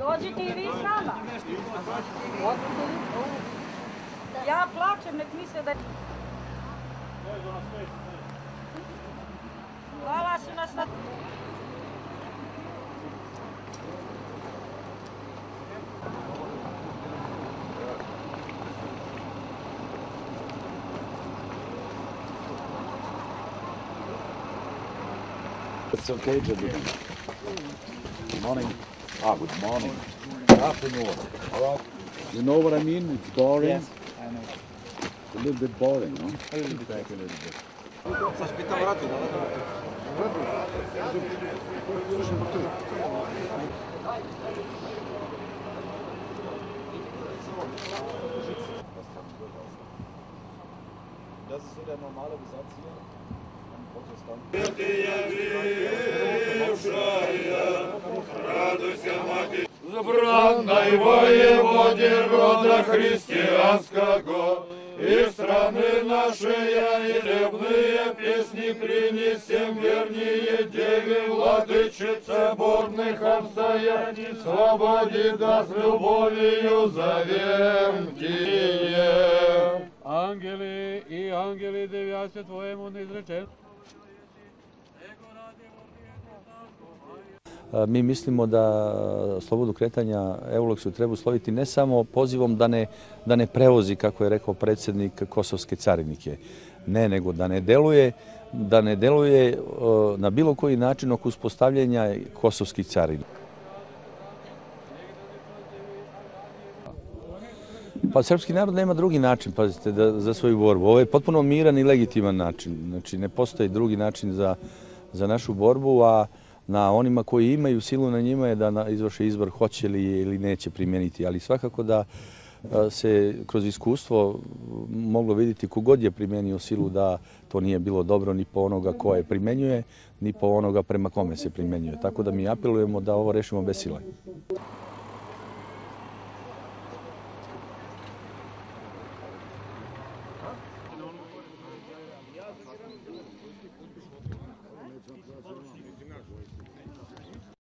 Dođite i vi s nama. Ja plačem, nek misle da... Hvala su nas na... It's okay, Jimmy. Good morning. Ah, good morning. Good afternoon. All right. You know what I mean? It's boring. Yes, I know. It's a little bit boring, no? A little bit. Back a little bit. Das ist so der normale Besatz hier. Збранной воеводе рода христианского, и страны нашей и ревные песни принесем вернее Деве, Владычице бурных обстоятель, свободе да любовью зовем Тие. Ангели и ангели девяся Твоему не E, mi mislimo da e, slobodu kretanja Euleksu treba usloviti ne samo pozivom da ne, da ne prevozi, kako je rekao predsjednik, kosovske carinike. Ne, nego da ne deluje da ne deluje e, na bilo koji način oko uspostavljanja kosovskih carina. Pa srpski narod nema drugi način, pazite, da, za svoju borbu. Ovo je potpuno miran i legitiman način. Znači, ne postoji drugi način za, za našu borbu, a na onima koji imaju silu na njima je da izvrše izbor hoće li ili neće primijeniti. Ali svakako da se kroz iskustvo moglo vidjeti kogod je primjenio silu da to nije bilo dobro ni po onoga koje primenjuje, ni po onoga prema kome se primenjuje. Tako da mi apelujemo da ovo rešimo bez sile.